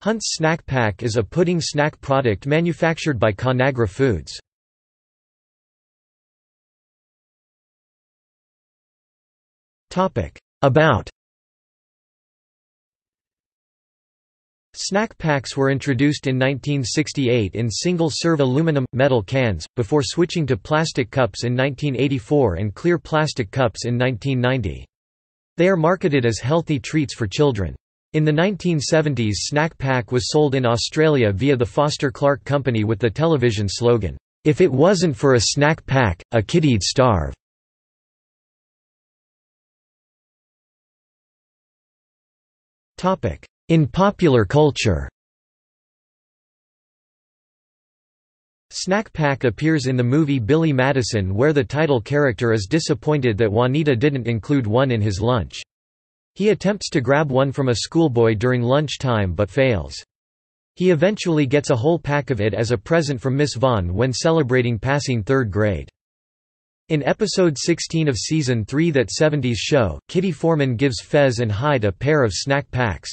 Hunt's Snack Pack is a pudding snack product manufactured by Conagra Foods. About Snack packs were introduced in 1968 in single-serve aluminum, metal cans, before switching to plastic cups in 1984 and clear plastic cups in 1990. They are marketed as healthy treats for children. In the 1970s Snack Pack was sold in Australia via the Foster Clark Company with the television slogan, "'If it wasn't for a snack pack, a kid'd starve'". In popular culture Snack Pack appears in the movie Billy Madison where the title character is disappointed that Juanita didn't include one in his lunch. He attempts to grab one from a schoolboy during lunchtime but fails. He eventually gets a whole pack of it as a present from Miss Vaughn when celebrating passing third grade. In episode 16 of season 3 That 70s Show, Kitty Forman gives Fez and Hyde a pair of snack packs.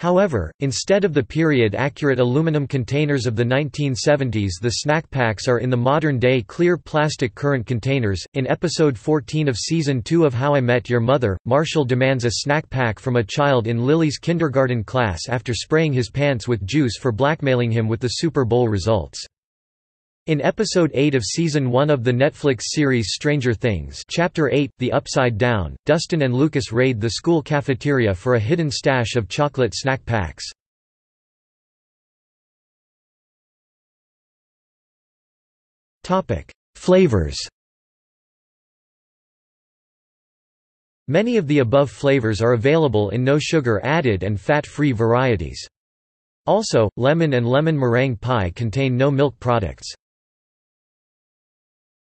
However, instead of the period-accurate aluminum containers of the 1970s the snack packs are in the modern-day clear plastic current containers. In episode 14 of season 2 of How I Met Your Mother, Marshall demands a snack pack from a child in Lily's kindergarten class after spraying his pants with juice for blackmailing him with the Super Bowl results. In episode 8 of season 1 of the Netflix series Stranger Things chapter 8, The Upside Down, Dustin and Lucas raid the school cafeteria for a hidden stash of chocolate snack packs. Flavors Many of the above flavors are available in no sugar added and fat-free varieties. Also, lemon and lemon meringue pie contain no milk products.